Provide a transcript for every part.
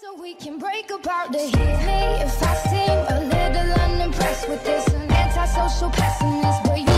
So we can break apart the hit me if I seem a little unimpressed with this. An antisocial pessimist, but usually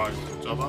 아 이거 못 잡아?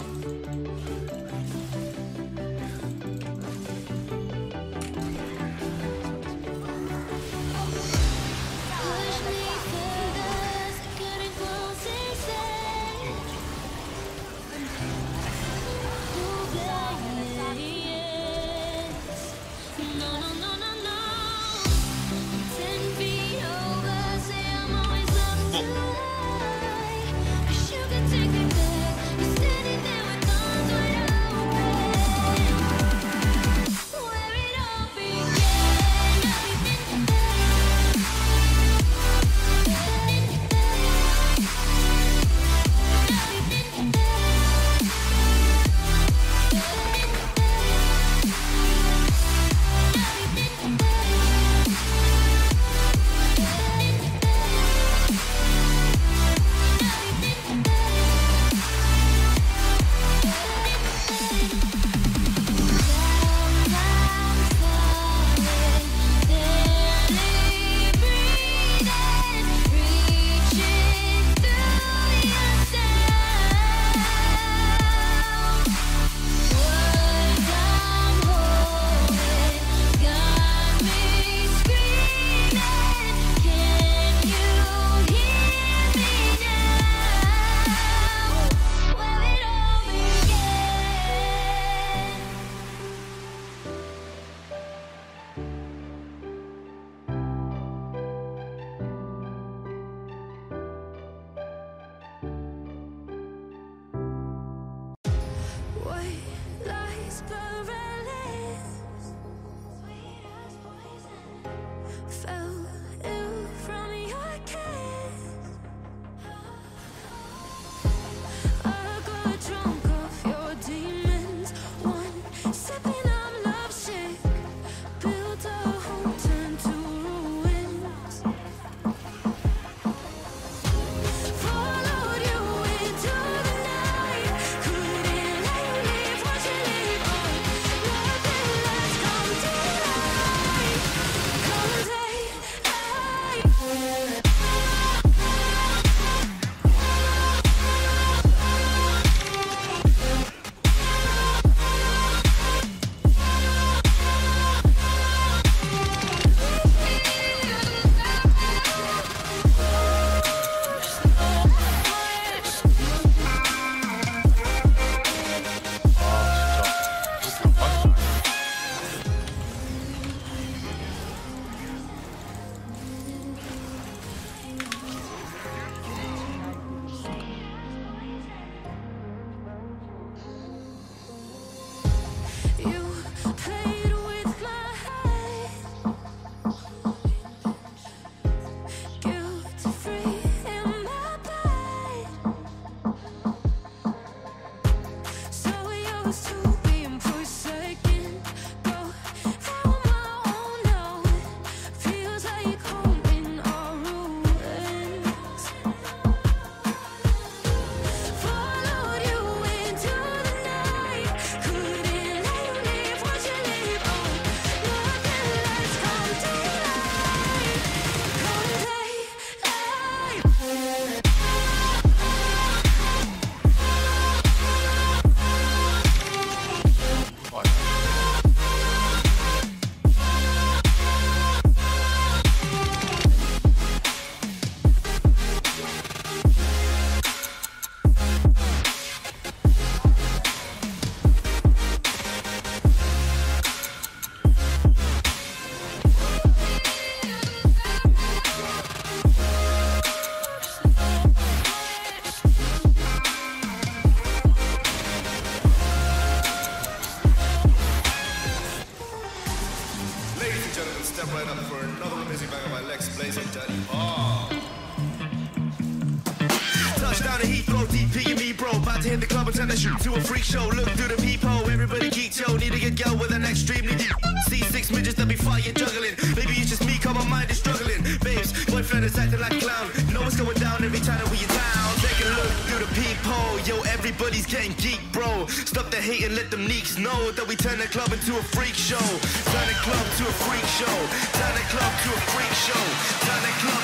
Shoot to a freak show. Look through the peephole, everybody geek, yo. Need to get girl with an extremely deep. See six midgets that be fighting, juggling. Maybe it's just me, cause my mind is struggling. Babes, boyfriend is acting like a clown. You know what's going down every time that we are down. Take a look through the peephole, yo. Everybody's getting geek, bro. Stop the hate and let them neeks know that we turn the club into a freak show. Turn the club to a freak show. Turn the club to a freak show. Turn the club,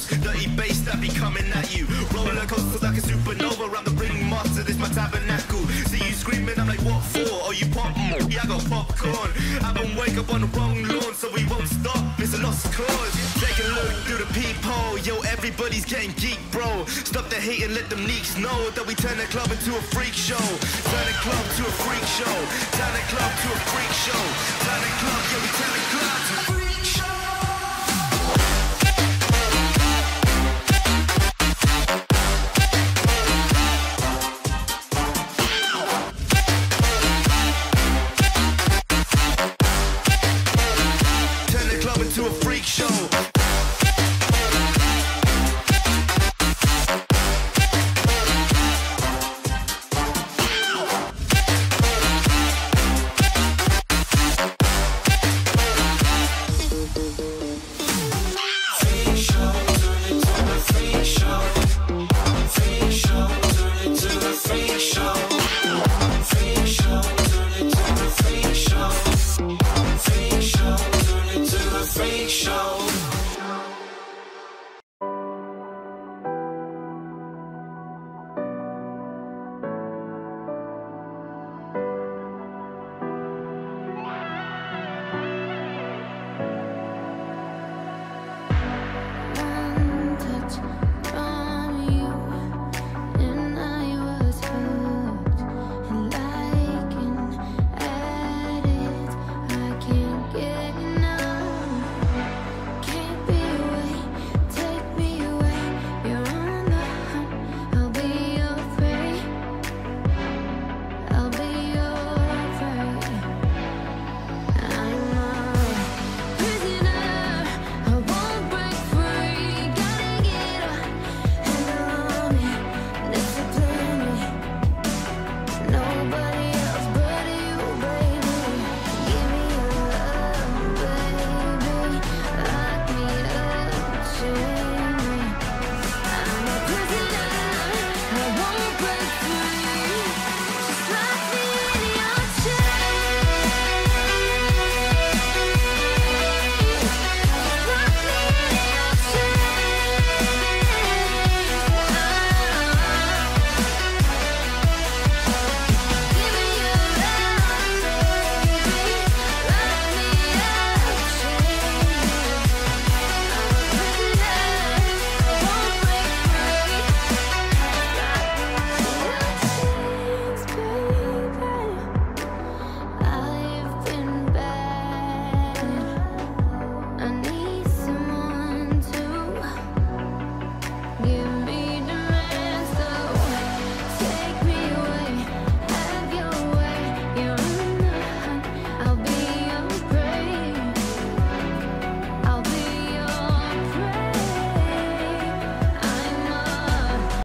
apples. Dirty bass that be coming at you. Roller coasters like a supernova. I'm the ringmaster, this my tabernacle. See you screaming, I'm like, what for? Oh, you pop? Yeah, I got popcorn. I don't wake up on the wrong lawn, so we won't stop. It's a lost cause. Take a look through the peephole. Yo, everybody's getting geek, bro. Stop the hate and let them neeks know that we turn the club into a freak show. Turn the club to a freak show. Turn the club to a freak show. Turn the club, yeah, we turn the club to a freak show.